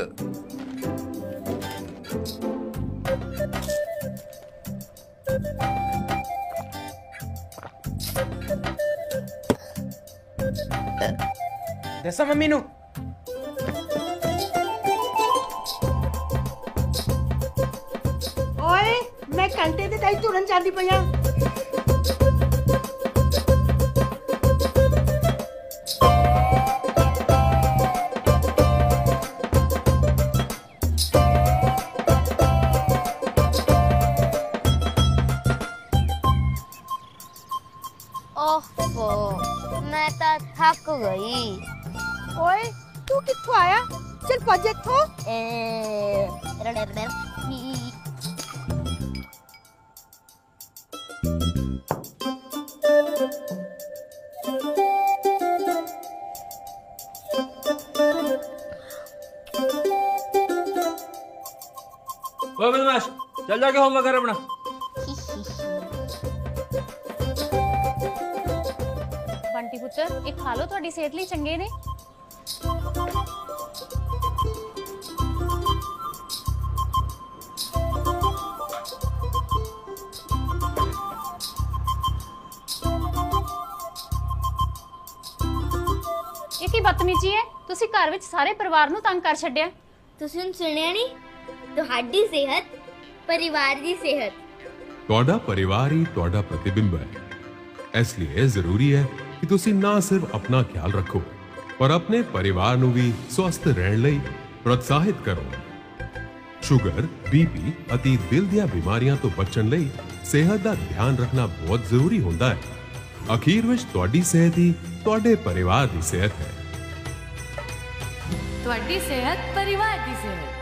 it. Dessa mamino. ओए मैं कंटे ते ताई तुरंत जाती पया ओहो मैं तो थक गई ओए तू कित्थों आया? चल भज थो ए रड़ रड़ चल जाके होमवर्क कर अपना। ਬੰਟੀ ਪੁੱਤਰ ਇਹ ਖਾ ਲਓ ਤੁਹਾਡੀ ਸਿਹਤ ਲਈ ਚੰਗੇ ਨੇ। ਇਹ ਕੀ ਬਦਤਮੀਜੀ ਹੈ? ਤੁਸੀਂ ਘਰ ਵਿੱਚ ਸਾਰੇ ਪਰਿਵਾਰ ਨੂੰ ਤੰਗ ਕਰ ਛੱਡਿਆ। ਤੁਸੀਂ ਹੁਣ ਸੁਣਿਆ ਨਹੀਂ? ਤੁਹਾਡੀ ਸਿਹਤ ਪਰਿਵਾਰ ਦੀ ਸਿਹਤ। ਤੁਹਾਡਾ ਪਰਿਵਾਰ ਹੀ ਤੁਹਾਡਾ ਪ੍ਰਤੀਬਿੰਬ ਹੈ। ਇਸ ਲਈ ਇਹ ਜ਼ਰੂਰੀ ਹੈ ਕਿ ਤੁਸੀਂ ਨਾ ਸਿਰਫ ਆਪਣਾ ਖਿਆਲ ਰੱਖੋ ਪਰ ਆਪਣੇ ਪਰਿਵਾਰ ਨੂੰ ਵੀ ਸਵਸਥ ਰਹਿਣ ਲਈ ਪ੍ਰੋਤਸਾਹਿਤ ਕਰੋ ਸ਼ੂਗਰ ਬੀਪੀ ਅਤੇ ਦਿਲ ਦੀਆਂ ਬਿਮਾਰੀਆਂ ਤੋਂ ਬਚਣ ਲਈ ਸਿਹਤ ਦਾ ਧਿਆਨ ਰੱਖਣਾ ਬਹੁਤ ਜ਼ਰੂਰੀ ਹੁੰਦਾ ਹੈ ਅਖੀਰ ਵਿੱਚ ਤੁਹਾਡੀ ਸਿਹਤ ਹੀ ਤੁਹਾਡੇ ਪਰਿਵਾਰ ਦੀ ਸਿਹਤ ਹੈ ਤੁਹਾਡੀ ਸਿਹਤ ਪਰਿਵਾਰ ਦੀ ਸਿਹਤ